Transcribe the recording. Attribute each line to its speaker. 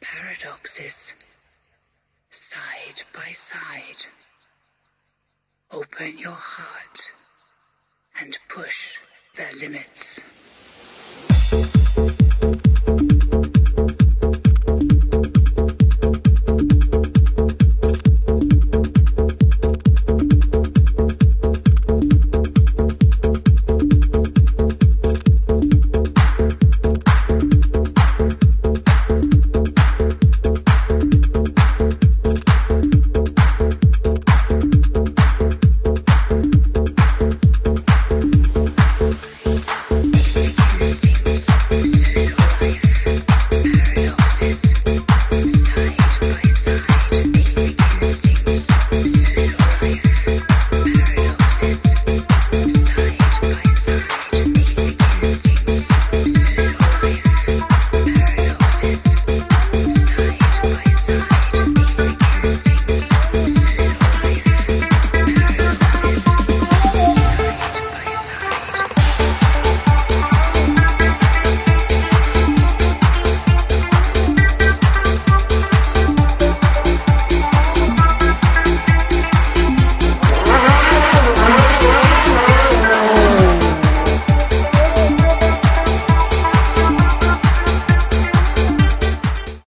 Speaker 1: Paradoxes. Side by side. Open your heart and push their limits.